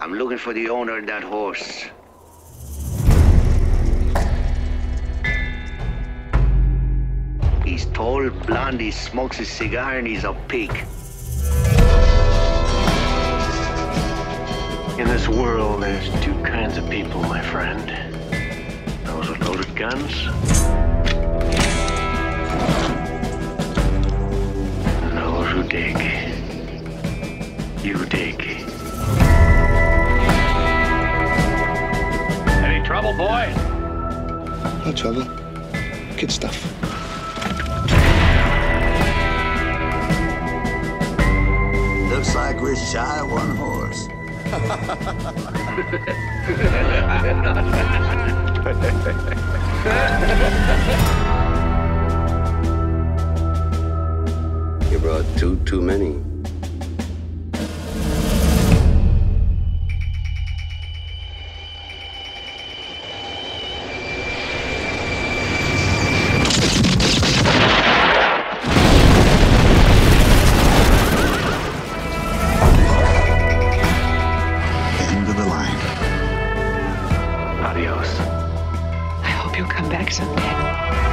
I'm looking for the owner of that horse. He's tall, blonde, he smokes a cigar, and he's a pig. In this world, there's two kinds of people, my friend. Those with loaded guns. And those who dig. You dig. Any trouble, boy? No trouble. Kid stuff. Looks like we're shy of one horse. You brought two too many. You'll come back someday.